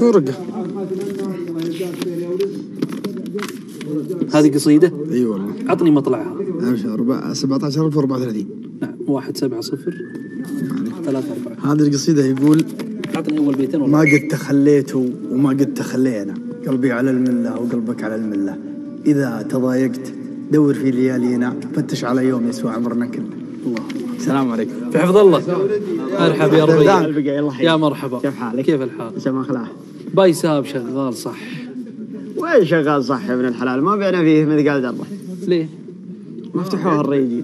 فرقة. هذه قصيدة؟ إي والله. عطني مطلعها ابشر ربع 17034 نعم واحد سبعة صفر. ثلاثة أربعة. هذه القصيدة يقول عطني أول بيتين ما قد تخليت وما قد تخلينا. قلبي على الملة وقلبك على الملة. إذا تضايقت دور في ليالينا. فتش على يوم يسوى عمرنا كله. الله. السلام عليكم. في حفظ الله. مرحبا يا حي يا مرحبا. كيف حالك؟ كيف الحال؟ سما خلاه باي ساب شغال صح. وين شغال صح يا ابن الحلال؟ ما بينا فيه مثقال ذره ليه؟ ما فتحوها الريجي